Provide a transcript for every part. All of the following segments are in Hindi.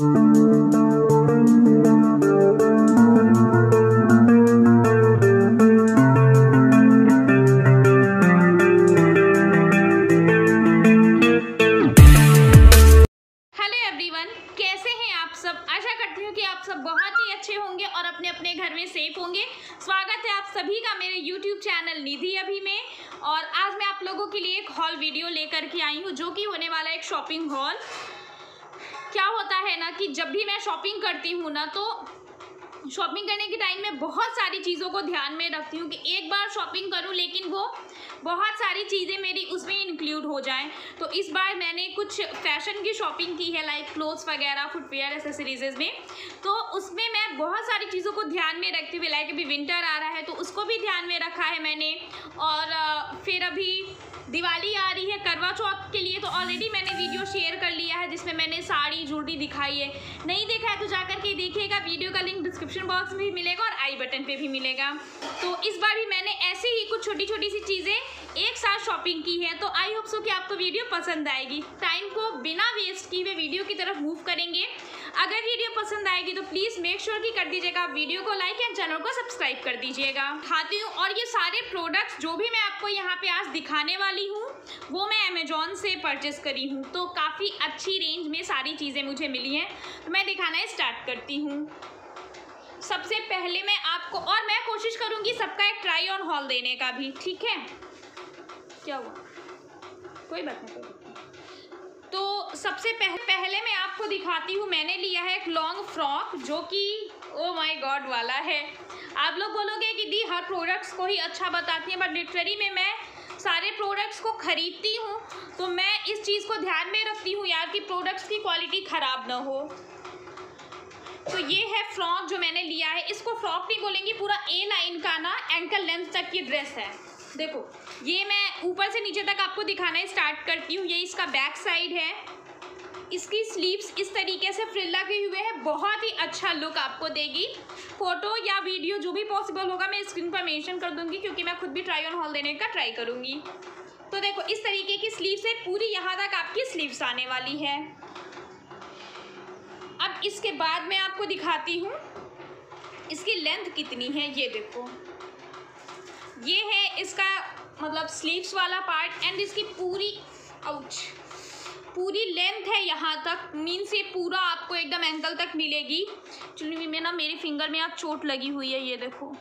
और अपने अपने घर में सेफ़ होंगे। स्वागत है आप सभी का मेरे यूट्यूब चैनल निधि अभी में। और आज मैं आप लोगों के लिए एक हॉल वीडियो लेकर के आई हूँ, जो कि होने वाला एक शॉपिंग हॉल क्या होता है ना कि जब भी मैं शॉपिंग करती हूँ ना तो शॉपिंग करने के टाइम में बहुत सारी चीज़ों को ध्यान में रखती हूँ कि एक बार शॉपिंग करूँ, लेकिन वो बहुत सारी चीज़ें मेरी उसमें इंक्लूड हो जाएँ। तो इस बार मैंने कुछ फ़ैशन की शॉपिंग की है लाइक क्लोथ्स वगैरह फुटवेयर एसेसरीज में। तो उसमें मैं बहुत सारी चीज़ों को ध्यान में रखते हुए लाइक अभी विंटर आ रहा है तो उसको भी ध्यान में रखा है मैंने। और फिर अभी दिवाली आ रही है, करवा चौथ के लिए तो ऑलरेडी मैंने वीडियो शेयर कर लिया है, जिसमें मैंने साड़ी ज्वेलरी दिखाई है। नहीं देखा है तो जाकर के देखिएगा वीडियो का लिंक डिस्क्रिप्शन बॉक्स में भी मिलेगा और आई बटन पे भी मिलेगा। तो इस बार भी मैंने ऐसे ही कुछ छोटी छोटी सी चीज़ें एक साथ शॉपिंग की है तो आई होप सो कि आपको वीडियो पसंद आएगी। टाइम को बिना वेस्ट किए हुए वीडियो की तरफ़ मूव करेंगे। अगर वीडियो पसंद आएगी तो प्लीज़ मेक श्योर की कर दीजिएगा वीडियो को लाइक एंड चैनल को सब्सक्राइब कर दीजिएगा। खाती हूँ और ये सारे प्रोडक्ट्स जो भी मैं आपको यहाँ पे आज दिखाने वाली हूँ, वो मैं अमेजोन से परचेस करी हूँ। तो काफ़ी अच्छी रेंज में सारी चीज़ें मुझे मिली हैं। तो मैं दिखाना स्टार्ट करती हूँ। सबसे पहले मैं आपको, और मैं कोशिश करूँगी सबका एक ट्राई ऑन हॉल देने का भी, ठीक है? क्या हुआ? कोई बात नहीं कोई बात नहीं। तो सबसे पह, पहले मैं आपको दिखाती हूँ मैंने लिया है एक लॉन्ग फ्रॉक जो कि ओ माय गॉड वाला है। आप लोग बोलोगे कि दी हर प्रोडक्ट्स को ही अच्छा बताती हैं बट लिटरली में मैं सारे प्रोडक्ट्स को खरीदती हूँ तो मैं इस चीज़ को ध्यान में रखती हूँ यार कि प्रोडक्ट्स की क्वालिटी ख़राब ना हो। तो ये है फ्रॉक जो मैंने लिया है। इसको फ्रॉक नहीं बोलेंगे पूरा ए लाइन का ना एंकल लेंथ तक की ड्रेस है। देखो ये मैं ऊपर से नीचे तक आपको दिखाना स्टार्ट करती हूँ। ये इसका बैक साइड है। इसकी स्लीव्स इस तरीके से फ्रिल लगे हुए हैं। बहुत ही अच्छा लुक आपको देगी। फ़ोटो या वीडियो जो भी पॉसिबल होगा, मैं स्क्रीन पर मेंशन कर दूँगी, क्योंकि मैं खुद भी ट्राई ऑन हॉल देने का ट्राई करूँगी। तो देखो, इस तरीके की स्लीव से पूरी यहाँ तक आपकी स्लीव्स आने वाली है। अब इसके बाद मैं आपको दिखाती हूँ, इसकी लेंथ कितनी है। ये देखो। ये है इसका मतलब स्लीव्स वाला पार्ट एंड इसकी पूरी आउच पूरी लेंथ है यहाँ तक। मीन्स ये पूरा आपको एकदम एंकल तक मिलेगी। चुनी में ना मेरी फिंगर में आप चोट लगी हुई है, ये देखो।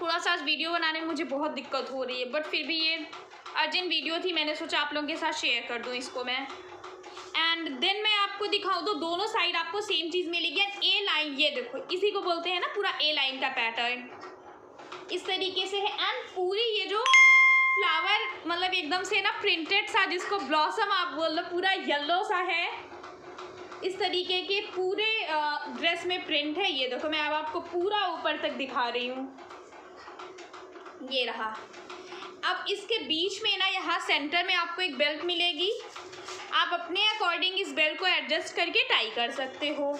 थोड़ा सा आज वीडियो बनाने में मुझे बहुत दिक्कत हो रही है बट फिर भी ये अर्जेंट वीडियो थी, मैंने सोचा आप लोगों के साथ शेयर कर दूँ इसको मैं। एंड देन मैं आपको दिखाऊँ तो दोनों साइड आपको सेम चीज़ मिलेगी। एंड ए लाइन ये देखो, इसी को बोलते हैं ना पूरा ए लाइन का पैटर्न इस तरीके से है। एंड पूरी ये जो फ्लावर मतलब एकदम से ना प्रिंटेड सा, जिसको ब्लॉसम आप बोल लो, पूरा येलो सा है। इस तरीके के पूरे ड्रेस में प्रिंट है ये देखो, मैं अब आपको पूरा ऊपर तक दिखा रही हूँ। ये रहा। अब इसके बीच में ना, यहाँ सेंटर में आपको एक बेल्ट मिलेगी। आप अपने अकॉर्डिंग इस बेल्ट को एडजस्ट करके टाई कर सकते हो।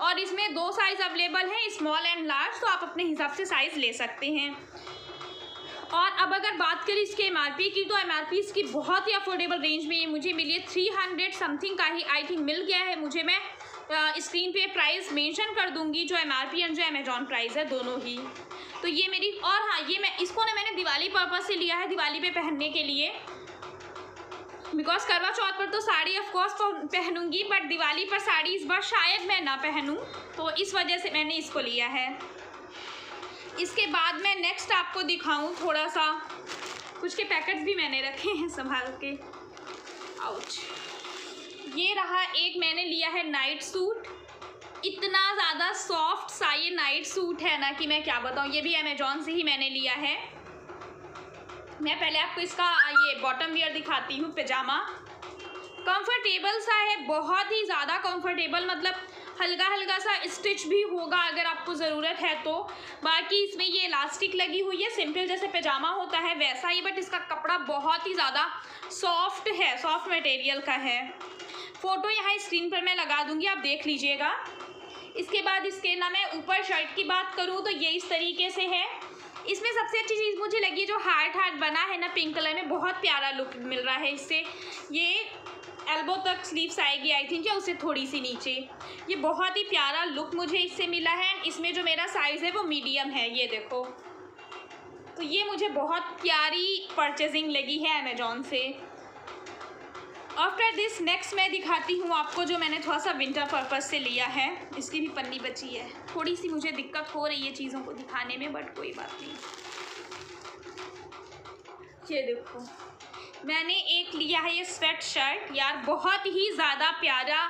और इसमें दो साइज़ अवेलेबल हैं स्मॉल एंड लार्ज तो आप अपने हिसाब से साइज़ ले सकते हैं। और अब अगर बात करें इसके एमआरपी की तो एमआरपी इसकी बहुत ही अफोर्डेबल रेंज में ये मुझे मिली है। थ्री हंड्रेड समथिंग का ही आई थिंक मिल गया है मुझे मैं। स्क्रीन पे प्राइस मेंशन कर दूँगी, जो एम आर पी एंड जो अमेजॉन प्राइस है, दोनों ही। तो ये मेरी, और हाँ ये मैं, इसको ना मैंने दिवाली पर्पज़ से लिया है, दिवाली पे पहनने के लिए। बिकॉज़ करवा चौथ पर तो साड़ी ऑफकोर्स पहनूँगी बट दिवाली पर साड़ी इस बार शायद मैं ना पहनूं तो इस वजह से मैंने इसको लिया है। इसके बाद मैं नेक्स्ट आपको दिखाऊँ थोड़ा सा कुछ के पैकेट्स भी मैंने रखे हैं संभाल के। आउच ये रहा एक मैंने लिया है नाइट सूट इतना ज़्यादा सॉफ्ट सा ये नाइट सूट है ना कि मैं क्या बताऊँ, ये भी अमेजोन से ही मैंने लिया है। मैं पहले आपको इसका ये बॉटम वियर दिखाती हूँ पैजामा कंफर्टेबल सा है, बहुत ही ज़्यादा कंफर्टेबल मतलब हल्का हल्का सा स्टिच भी होगा अगर आपको ज़रूरत है तो। बाकी इसमें ये इलास्टिक लगी हुई है सिंपल जैसे पैजामा होता है, वैसा ही बट इसका कपड़ा बहुत ही ज़्यादा सॉफ्ट है सॉफ्ट मटेरियल का है। फ़ोटो यहाँ स्क्रीन पर मैं लगा दूँगी, आप देख लीजिएगा। इसके बाद इसके ना मैं ऊपर शर्ट की बात करूँ तो ये इस तरीके से है। इसमें सबसे अच्छी चीज़ मुझे लगी जो हार्ट हार्ट बना है ना पिंक कलर में, बहुत प्यारा लुक मिल रहा है इससे। ये एल्बो तक स्लीव्स आएगी आई थिंक या उससे थोड़ी सी नीचे? ये बहुत ही प्यारा लुक मुझे इससे मिला है इसमें जो मेरा साइज़ है वो मीडियम है, ये देखो। तो ये मुझे बहुत प्यारी परचेजिंग लगी है अमेजोन से। आफ्टर दिस नेक्स्ट मैं दिखाती हूँ आपको जो मैंने थोड़ा सा विंटर पर्पज़ से लिया है। इसकी भी पन्नी बची है। थोड़ी सी मुझे दिक्कत हो रही है चीज़ों को दिखाने में बट कोई बात नहीं। ये देखो। मैंने एक लिया है ये स्वेट शर्ट यार, बहुत ही ज़्यादा प्यारा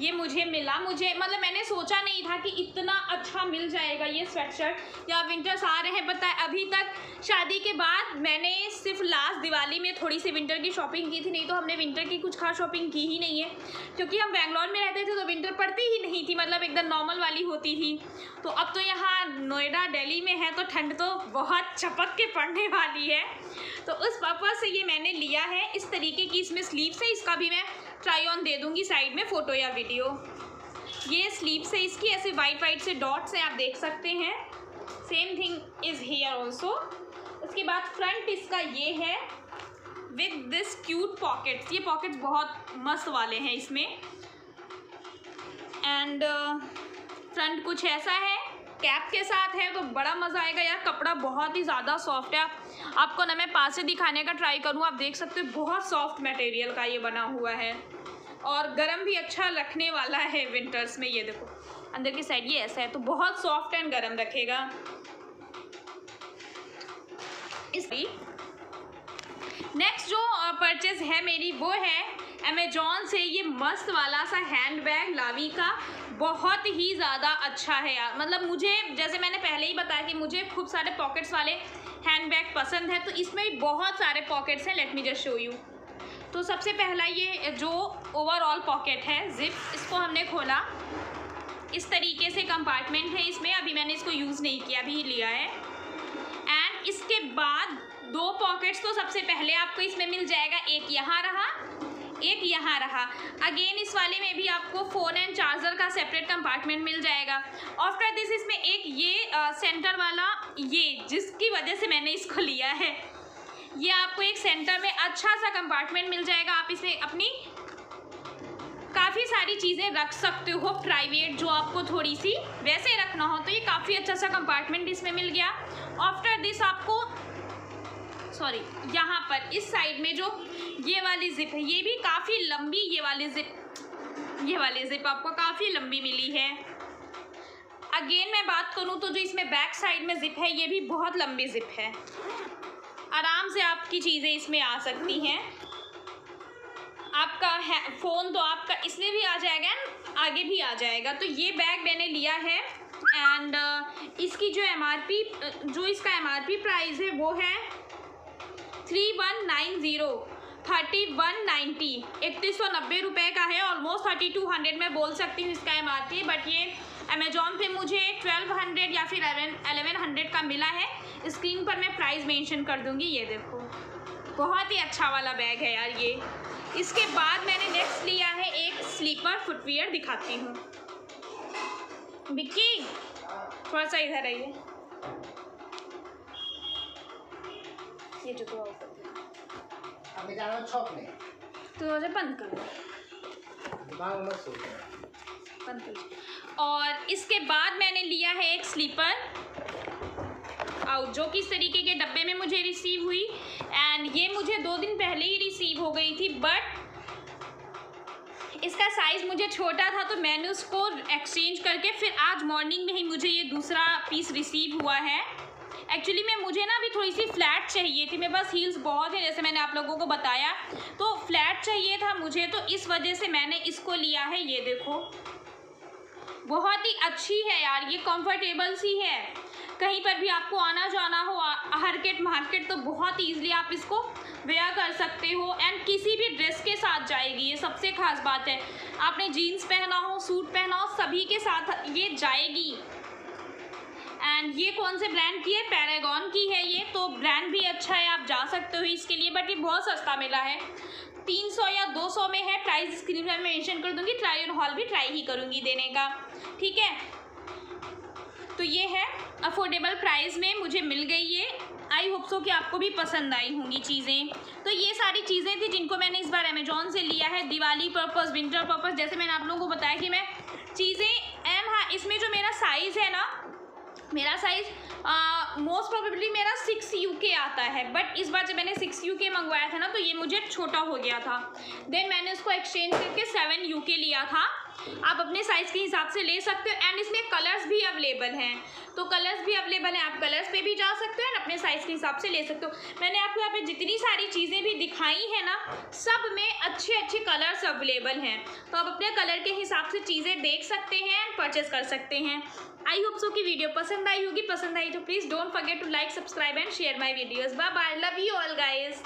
ये मुझे मिला। मुझे मतलब मैंने सोचा नहीं था कि इतना अच्छा मिल जाएगा ये स्वेट शर्ट या विंटर्स आ रहे हैं है, अभी तक शादी के बाद मैंने सिर्फ़ लास्ट दिवाली में थोड़ी सी विंटर की शॉपिंग की थी, नहीं तो हमने विंटर की कुछ खास शॉपिंग की ही नहीं है। क्योंकि हम बैंगलोर में रहते थे तो विंटर पड़ती ही नहीं थी मतलब एकदम नॉर्मल वाली होती थी। तो अब तो यहाँ नोएडा, दिल्ली में है तो ठंड तो बहुत चपक के पड़ने वाली है। तो उस पर्पज़ से ये मैंने लिया है। इस तरीके की इसमें स्लीव्स है इसका भी मैं ट्राई ऑन दे दूँगी साइड में फ़ोटो या वीडियो ये स्लीव्स है इसकी ऐसे वाइट वाइट से डॉट्स हैं आप देख सकते हैं। Same thing is here also उसके बाद फ्रंट इसका ये है विद दिस क्यूट पॉकेट्स ये पॉकेट्स बहुत मस्त वाले हैं इसमें। एंड फ्रंट uh, कुछ ऐसा है कैप के साथ है तो बड़ा मज़ा आएगा यार। कपड़ा बहुत ही ज़्यादा सॉफ्ट है। आपको ना मैं पास से दिखाने का ट्राई करूँ, आप देख सकते हो, बहुत सॉफ्ट मटेरियल का ये बना हुआ है। और गर्म भी अच्छा रखने वाला है विंटर्स में, ये देखो। अंदर की साइड ये ऐसा है तो बहुत सॉफ्ट एंड गर्म रखेगा। इस नेक्स्ट जो परचेज है मेरी, वो है अमेजोन से ये मस्त वाला सा हैंड बैग लावी का। बहुत ही ज़्यादा अच्छा है यार। मतलब मुझे, जैसे मैंने पहले ही बताया कि मुझे खूब सारे पॉकेट्स वाले हैंड बैग पसंद है तो इसमें बहुत सारे पॉकेट्स हैं let me just show you तो सबसे पहला ये, जो ओवरऑल पॉकेट है जिप इसको हमने खोला। इस तरीके से कंपार्टमेंट है इसमें। अभी मैंने इसको यूज़ नहीं किया, अभी लिया है। इसके बाद दो पॉकेट्स तो सबसे पहले आपको इसमें मिल जाएगा। एक यहाँ रहा एक यहाँ रहा। अगेन इस वाले में भी आपको फ़ोन एंड चार्जर का सेपरेट कंपार्टमेंट मिल जाएगा। आफ्टर दिस इसमें एक ये आ, सेंटर वाला ये जिसकी वजह से मैंने इसको लिया है। ये आपको एक सेंटर में अच्छा सा कंपार्टमेंट मिल जाएगा। आप इसमें अपनी काफ़ी सारी चीज़ें रख सकते हो प्राइवेट जो आपको थोड़ी सी वैसे रखना हो तो ये काफ़ी अच्छा सा कंपार्टमेंट इसमें मिल गया। आफ्टर दिस आपको सॉरी यहाँ पर, इस साइड में जो ये वाली जिप है, ये भी काफ़ी लंबी ये वाली जिप ये वाली जिप आपको काफ़ी लंबी मिली है। अगेन मैं बात करूँ तो जो इसमें बैक साइड में जिप है, ये भी बहुत लंबी जिप है। आराम से आपकी चीज़ें इसमें आ सकती हैं। आपका है फ़ोन तो आपका इसमें भी आ जाएगा आगे भी आ जाएगा। तो ये बैग मैंने लिया है एंड uh, इसकी जो एमआरपी जो इसका एमआरपी प्राइस है वो है three one nine zero thirty one ninety इकतीस सौ नब्बे रुपये का है ऑलमोस्ट थर्टी टू हंड्रेड मैं बोल सकती हूँ इसका एम आर पी बट ये अमेजोन पे मुझे ट्वेल्व हंड्रेड या फिर एलेवन हंड्रेड का मिला है। स्क्रीन पर मैं प्राइस मेंशन कर दूँगी ये देखो। बहुत ही अच्छा वाला बैग है यार ये। इसके बाद मैंने नेक्स्ट लिया है एक स्लीपर फुटवियर दिखाती हूँ। बिक्की थोड़ा सा इधर आइए। ये जो तो मुझे बंद कर बंद कर और इसके बाद मैंने लिया है एक स्लीपर आउट जो कि इस तरीके के डब्बे में मुझे रिसीव हुई एंड ये मुझे दो दिन पहले ही रिसीव हो गई थी बट इसका साइज़ मुझे छोटा था तो मैंने उसको एक्सचेंज करके फिर आज मॉर्निंग में ही मुझे ये दूसरा पीस रिसीव हुआ है। एक्चुअली में, मुझे ना अभी थोड़ी सी फ्लैट चाहिए थी मेरे पास हील्स बहुत है, जैसे मैंने आप लोगों को बताया। तो फ्लैट चाहिए था मुझे तो इस वजह से मैंने इसको लिया है, ये देखो। बहुत ही अच्छी है यार, ये कंफर्टेबल सी है। कहीं पर भी आपको आना जाना हो मार्केट मार्केट तो बहुत ईजिली आप इसको वेयर कर सकते हो एंड किसी भी ड्रेस के साथ जाएगी, ये सबसे खास बात है। आपने जीन्स पहना हो सूट पहना हो, सभी के साथ ये जाएगी। एंड ये कौन से ब्रांड की है? पैरागॉन की है ये तो ब्रांड भी अच्छा है, आप जा सकते हो इसके लिए बट ये बहुत सस्ता मिला है। तीन सौ या दो सौ में है प्राइस स्क्रीन पर मैं मेंशन कर दूँगी ट्राई ऑन हॉल भी ट्राई ही करूँगी देने का। ठीक है? तो ये है अफोर्डेबल प्राइस में मुझे मिल गई ये। आई होप सो कि आपको भी पसंद आई होंगी चीज़ें। तो ये सारी चीज़ें थी जिनको मैंने इस बार अमेजोन से लिया है। दिवाली पर्पज़ विंटर पर्पज़ जैसे मैंने आप लोगों को बताया कि मैं चीज़ें एंड हाँ इसमें जो मेरा साइज़ है ना, मेरा साइज़ मोस्ट प्रोबेबली मेरा सिक्स यू के आता है। बट इस बार जब मैंने सिक्स यू के मंगवाया था ना तो ये मुझे छोटा हो गया था। देन मैंने उसको एक्सचेंज करके सेवन यू के लिया था। आप अपने साइज़ के हिसाब से ले सकते हो एंड इसमें कलर्स भी अवेलेबल हैं। तो कलर्स भी अवेलेबल हैं, आप कलर्स पे भी जा सकते हो एंड अपने साइज़ के हिसाब से ले सकते हो। मैंने आपको यहाँ पे जितनी सारी चीज़ें भी दिखाई हैं ना, सब में अच्छे अच्छे कलर्स अवेलेबल हैं। तो आप अपने कलर के हिसाब से चीज़ें देख सकते हैं एंड परचेस कर सकते हैं। आई होप सो की वीडियो पसंद आई होगी। पसंद आई तो please don't forget to like subscribe and share my videos bye bye love you all guys